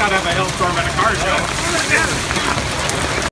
gotta have a hellstorm at a car show.